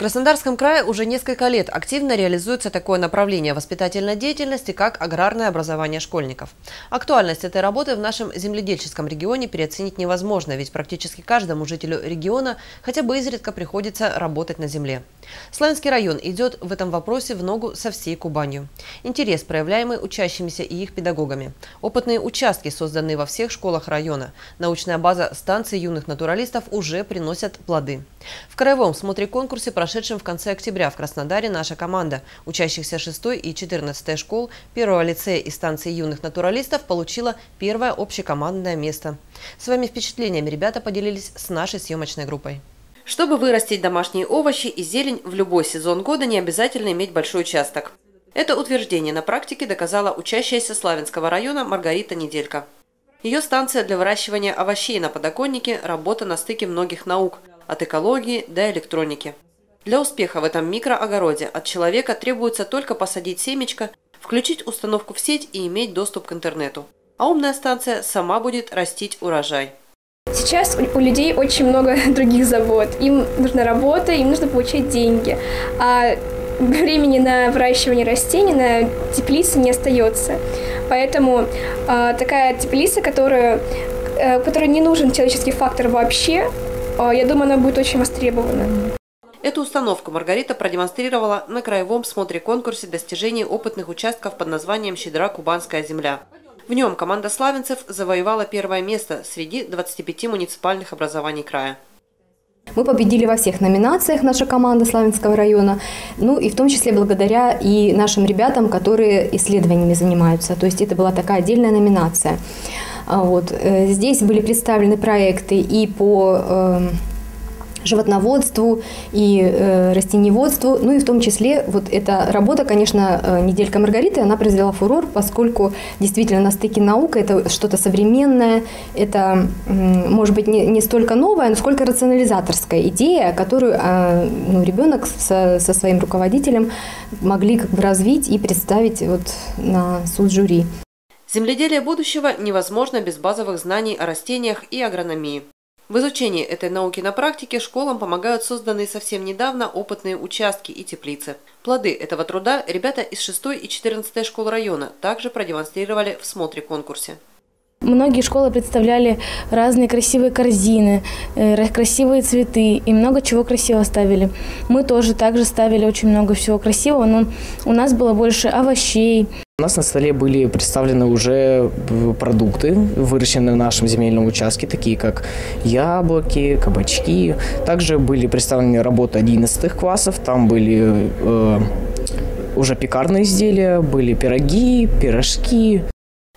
Краснодарском крае уже несколько лет активно реализуется такое направление воспитательной деятельности, как аграрное образование школьников. Актуальность этой работы в нашем земледельческом регионе переоценить невозможно, ведь практически каждому жителю региона хотя бы изредка приходится работать на земле. Славянский район идет в этом вопросе в ногу со всей Кубанью. Интерес, проявляемый учащимися и их педагогами. Опытные участки, созданные во всех школах района. Научная база станции юных натуралистов уже приносят плоды. В краевом смотре конкурсе прошли прошедшем в конце октября в Краснодаре наша команда учащихся 6 и 14 школ первого лицея и станции юных натуралистов получила первое общекомандное место. Своими впечатлениями ребята поделились с нашей съемочной группой. Чтобы вырастить домашние овощи и зелень в любой сезон года, не обязательно иметь большой участок. Это утверждение на практике доказала учащаяся Славянского района Маргарита Неделька. Ее станция для выращивания овощей на подоконнике – работа на стыке многих наук – от экологии до электроники. Для успеха в этом микроогороде от человека требуется только посадить семечко, включить установку в сеть и иметь доступ к интернету. А умная станция сама будет растить урожай. Сейчас у людей очень много других забот. Им нужна работа, им нужно получать деньги. А времени на выращивание растений, на теплице не остается. Поэтому э, такая теплица, которая, э, которой не нужен человеческий фактор вообще, я думаю, она будет очень востребована. Эту установку Маргарита продемонстрировала на краевом смотре-конкурсе достижений опытных участков под названием «Щедра Кубанская земля». В нем команда славянцев завоевала первое место среди 25 муниципальных образований края. Мы победили во всех номинациях, наша команда Славянского района, ну и в том числе благодаря и нашим ребятам, которые исследованиями занимаются. То есть это была такая отдельная номинация. А вот. Э, здесь были представлены проекты и по эм, животноводству и э, растениеводству, ну и в том числе вот эта работа, конечно, э, «Неделька Маргариты», она произвела фурор, поскольку действительно на стыке наука это что-то современное, это, может быть, не, не столько новая, но сколько рационализаторская идея, которую э, ну, ребенок со, со своим руководителем могли как бы развить и представить вот на суд жюри. Земледелие будущего невозможно без базовых знаний о растениях и агрономии. В изучении этой науки на практике школам помогают созданные совсем недавно опытные участки и теплицы. Плоды этого труда ребята из 6 и 14 школ района также продемонстрировали в смотре-конкурсе. Многие школы представляли разные красивые корзины, э, красивые цветы и много чего красивого ставили. Мы тоже также ставили очень много всего красивого, но у нас было больше овощей, у нас на столе были представлены уже продукты, выращенные в нашем земельном участке, такие как яблоки, кабачки. Также были представлены работы 11 классов, там были э, уже пекарные изделия, были пироги, пирожки.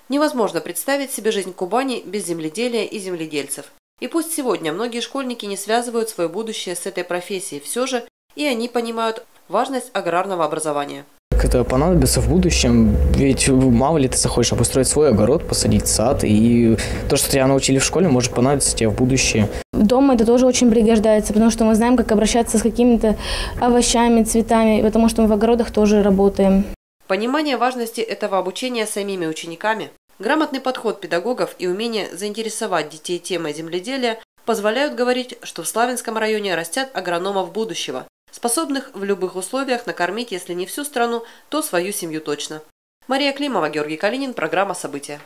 Невозможно представить себе жизнь Кубани без земледелия и земледельцев. И пусть сегодня многие школьники не связывают свое будущее с этой профессией, все же и они понимают важность аграрного образования это понадобится в будущем, ведь мало ли ты захочешь обустроить свой огород, посадить сад, и то, что тебя научили в школе, может понадобиться тебе в будущее. Дома это тоже очень пригождается, потому что мы знаем, как обращаться с какими-то овощами, цветами, потому что мы в огородах тоже работаем. Понимание важности этого обучения самими учениками, грамотный подход педагогов и умение заинтересовать детей темой земледелия позволяют говорить, что в Славянском районе растят агрономов будущего, способных в любых условиях накормить, если не всю страну, то свою семью точно. Мария Климова, Георгий Калинин, программа «События».